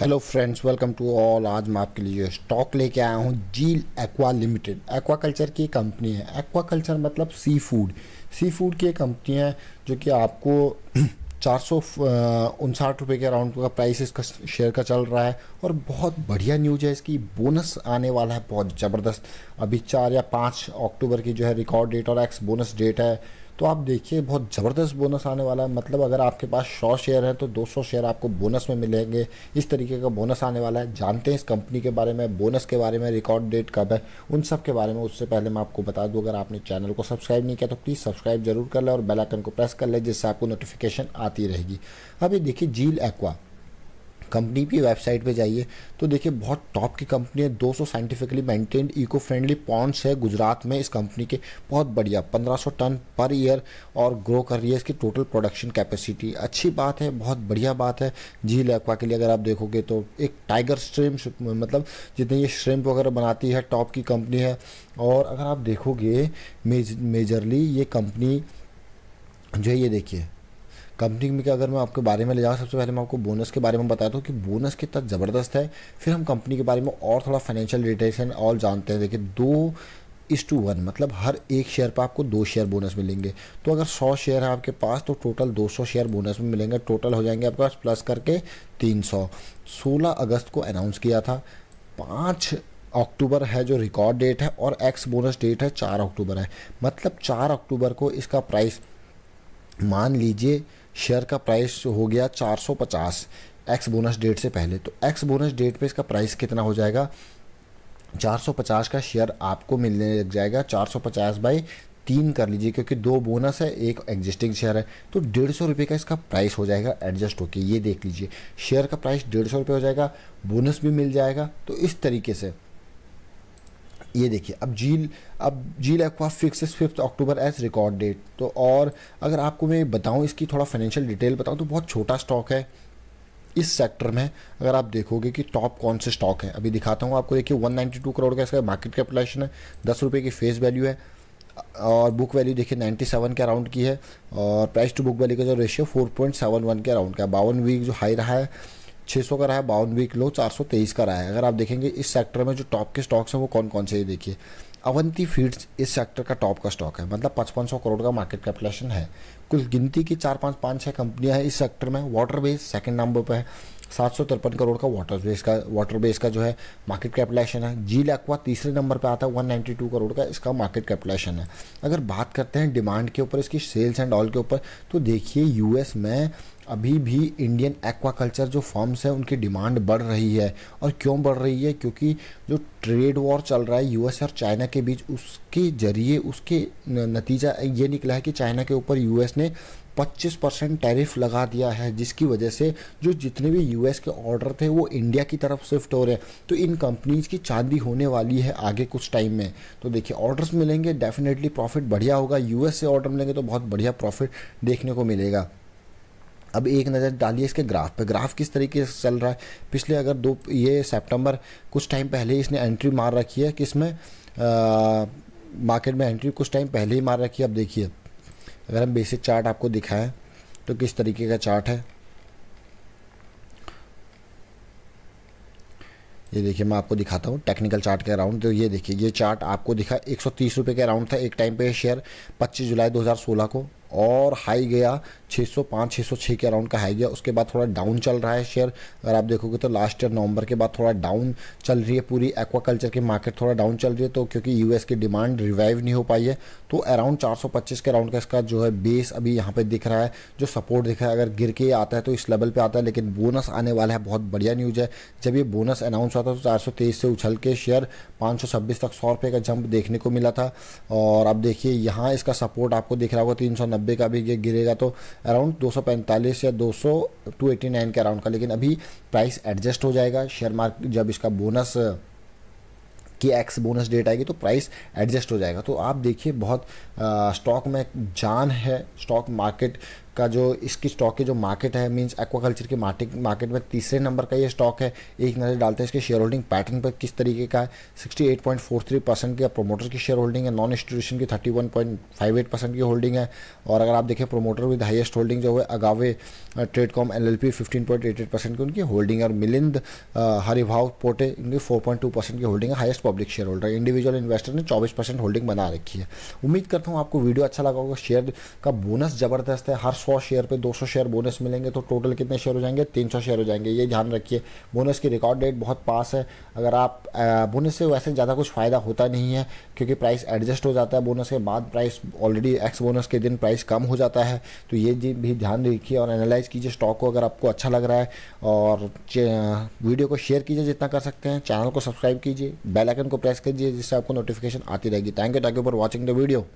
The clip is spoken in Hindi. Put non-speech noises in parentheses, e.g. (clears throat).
Hello friends welcome to all आज मैं आपके लिए स्टॉक लेके आया हूँ Zeal aqua limited aquaculture की कंपनी है। एक्वा कल्चर मतलब सी फ़ूड सी फ़ूड की कंपनी है जो कि आपको (clears throat) चार सौ उनसाठ रुपये के अराउंड का प्राइस इसका शेयर का चल रहा है और बहुत बढ़िया न्यूज़ है इसकी। बोनस आने वाला है बहुत ज़बरदस्त। अभी चार या पाँच अक्टूबर की जो है रिकॉर्ड डेट और एक्स बोनस डेट है। तो आप देखिए, बहुत ज़बरदस्त बोनस आने वाला है। मतलब अगर आपके पास सौ शेयर है तो 200 शेयर आपको बोनस में मिलेंगे। इस तरीके का बोनस आने वाला है। जानते हैं इस कंपनी के बारे में बोनस के बारे में रिकॉर्ड डेट कब है। उन सब के बारे में उससे पहले मैं आपको बता दूँ, अगर आपने चैनल को सब्सक्राइब नहीं किया तो प्लीज़ सब्सक्राइब ज़रूर कर लें और बेलाइकन को प्रेस कर लें, जिससे आपको नोटिफिकेशन आती रहेगी। अभी देखिए झील एक्वा कंपनी की वेबसाइट पे जाइए। तो देखिए बहुत टॉप की कंपनी है 200 scientifically maintained eco friendly ponds है गुजरात में इस कंपनी के। बहुत बढ़िया 1500 टन पर ईयर और ग्रो कर रही है इसकी टोटल प्रोडक्शन कैपेसिटी अच्छी बात है बहुत बढ़िया बात है। झील एक्वा के लिए अगर आप देखोगे तो एक टाइगर स्ट्रीम मतलब जितने ये श्रिम्प वगैरह बनाती है टॉप की कंपनी है। और अगर आप देखोगे मेज, मेजरली ये कंपनी जो है ये देखिए कंपनी में अगर मैं आपके बारे में ले जाऊँ, सबसे पहले मैं आपको बोनस के बारे में बताता हूँ कि बोनस कितना ज़बरदस्त है। फिर हम कंपनी के बारे में और थोड़ा फाइनेंशियल डिटेल्स और जानते हैं। देखिए, दो इस टू वन मतलब हर एक शेयर पर आपको दो शेयर बोनस मिलेंगे। तो अगर सौ शेयर है आपके पास तो टोटल दो सौ शेयर बोनस में मिलेंगे। टोटल हो जाएँगे आपके पास प्लस करके तीन सौ। सोलह अगस्त को अनाउंस किया था। पाँच अक्टूबर है जो रिकॉर्ड डेट है और एक्स बोनस डेट है, चार अक्टूबर है। मतलब चार अक्टूबर को इसका प्राइस मान लीजिए शेयर का प्राइस हो गया 450 एक्स बोनस डेट से पहले। तो एक्स बोनस डेट पे इसका प्राइस कितना हो जाएगा? 450 का शेयर आपको मिलने लग जाएगा। 450 पचास बाई तीन कर लीजिए, क्योंकि दो बोनस है, एक एग्जिस्टिंग शेयर है। तो डेढ़ सौ का इसका प्राइस हो जाएगा एडजस्ट होके। ये देख लीजिए शेयर का प्राइस डेढ़ सौ रुपये हो जाएगा बोनस भी मिल जाएगा। तो इस तरीके से ये देखिए, अब जील अब Zeal aqua fix fifth October as record date तो और अगर आपको मैं बताऊँ इसकी थोड़ा फाइनेंशियल डिटेल बताऊँ तो बहुत छोटा स्टॉक है इस सेक्टर में, अगर आप देखोगे कि टॉप कौन से स्टॉक हैं। अभी दिखाता हूँ आपको, देखिए 192 करोड़ का इसका मार्केट कैपिटलाइजेशन है, दस रुपये की फेस वैल्यू है, और बुक वैल्यू देखिए 97 के अराउंड की है, और प्राइस टू बुक वैल्यू का जो रेशियो 4.71 के अराउंड का बावन वीक जो हाई रहा है 600 का रहा है, बावन वीक लो 423 का रहा है। अगर आप देखेंगे इस सेक्टर में जो टॉप के स्टॉक्स हैं, वो कौन कौन से ये देखिए। अवंती फीड्स इस सेक्टर का टॉप का स्टॉक है। मतलब पचपन सौ करोड़ का मार्केट कैपिटलेशन है। कुल गिनती की चार पाँच पाँच छः कंपनियाँ हैं इस सेक्टर में। वाटर बेस सेकेंड नंबर पर है। सात सौ तिरपन करोड़ का वाटर बेस का वाटर बेस का जो है मार्केट कैपिटलेशन है। जी एक्वा तीसरे नंबर पे आता है वन नाइन्टी टू करोड़ का इसका मार्केट कैपिटलेशन है। अगर बात करते हैं डिमांड के ऊपर, इसकी सेल्स एंड ऑल के ऊपर तो देखिए यूएस में अभी भी इंडियन एक्वाकल्चर जो फॉर्म्स हैं, उनकी डिमांड बढ़ रही है। और क्यों बढ़ रही है? क्योंकि जो ट्रेड वॉर चल रहा है यूएस और चाइना के बीच, उसके ज़रिए, उसके नतीजा ये निकला है कि चाइना के ऊपर यूएस ने 25 परसेंट टैरिफ लगा दिया है, जिसकी वजह से जो जितने भी यूएस के ऑर्डर थे, वो इंडिया की तरफ़ शिफ्ट हो रहे हैं। तो इन कंपनीज़ की चांदी होने वाली है आगे कुछ टाइम में। तो देखिए ऑर्डर्स मिलेंगे डेफिनेटली प्रॉफिट बढ़िया होगा। यूएस से ऑर्डर मिलेंगे तो बहुत बढ़िया प्रॉफिट देखने को मिलेगा। अब एक नज़र डालिए इसके ग्राफ पे। ग्राफ किस तरीके से चल रहा है? पिछले अगर दो, ये सितंबर कुछ टाइम पहले इसने एंट्री मार रखी है, किसमें? मार्केट में एंट्री कुछ टाइम पहले ही मार रखी है। अब देखिए अगर हम बेसिक चार्ट आपको दिखाएँ तो किस तरीके का चार्ट है? ये देखिए, मैं आपको दिखाता हूँ टेक्निकल चार्ट के अराउंड तो ये देखिए, ये चार्ट आपको दिखा, एक सौ के अराउंड था एक टाइम पे शेयर 25 जुलाई 2016 को। और हाई गया। 605 606 के अराउंड का हाई गया। उसके बाद थोड़ा डाउन चल रहा है शेयर अगर आप देखोगे तो लास्ट ईयर नवंबर के बाद थोड़ा डाउन चल रही है। पूरी एक्वाकल्चर की मार्केट थोड़ा डाउन चल रही है। तो क्योंकि यूएस की डिमांड रिवाइव नहीं हो पाई है तो अराउंड 425 के अराउंड का इसका जो है बेस अभी यहाँ पे दिख रहा है, जो सपोर्ट दिख रहा है। अगर गिर के आता है तो इस लेवल पर आता है, लेकिन बोनस आने वाला है। बहुत बढ़िया न्यूज़ है। जब ये बोनस अनाउंस हुआ था तो चार सौ तेईस से उछल के शेयर पाँच सौ छब्बीस तक सौ का जंप देखने को मिला था। और अब देखिए, यहाँ इसका सपोर्ट आपको दिख रहा होगा तीन नब्बे का भी ये गिरेगा तो अराउंड 245 या 200 289 के अराउंड का, लेकिन अभी प्राइस एडजस्ट हो जाएगा। शेयर मार्केट जब इसका बोनस की एक्स बोनस डेट आएगी तो प्राइस एडजस्ट हो जाएगा। तो आप देखिए, बहुत स्टॉक में जान है। स्टॉक मार्केट का जो इसकी स्टॉक की जो मार्केट है मींस एक्वाकल्चर की मार्केट मार्केट में तीसरे नंबर का ये स्टॉक है, एक नज़र डालते हैं इसके शेयर होल्डिंग पैटर्न पर किस तरीके का है। 68.43 परसेंट की प्रोमोटर की शेयर होल्डिंग है नॉन इंस्टीट्यूशन की 31.58 परसेंट की होल्डिंग है, और अगर आप देखें प्रोमोटर विद हाइएस्ट होल्डिंग जो है Agave trade com L L P fifteen point eight eight percent की उनकी होल्डिंग है, और मिलिंद हरिभाव पोटे इनकी फोर पॉइंट टू परसेंट की होल्डिंग है highest public share holder individual investor ने चौबीस परसेंट होल्डिंग बना रखी है। उम्मीद करता हूँ आपको वीडियो अच्छा लगा होगा शेयर का बोनस ज़बरदस्त है, हर सौ शेयर पे 200 शेयर बोनस मिलेंगे तो टोटल कितने शेयर हो जाएँगे? 300 शेयर हो जाएँगे। ये ध्यान रखिए बोनस की रिकॉर्ड डेट बहुत पास है। अगर आप बोनस से वैसे ज़्यादा कुछ फ़ायदा होता नहीं है, क्योंकि प्राइस एडजस्ट हो जाता है बोनस के बाद प्राइस ऑलरेडी एक्स बोनस के दिन प्राइस कम हो जाता है। तो ये भी ध्यान रखिए और एनालाइज कीजिए स्टॉक को अगर आपको अच्छा लग रहा है। और वीडियो को शेयर कीजिए जितना कर सकते हैं। चैनल को सब्सक्राइब कीजिए। बेलाइकन को प्रेस कीजिए, जिससे आपको नोटिफिकेशन आती रहेगी। Thank you thank you for watching the video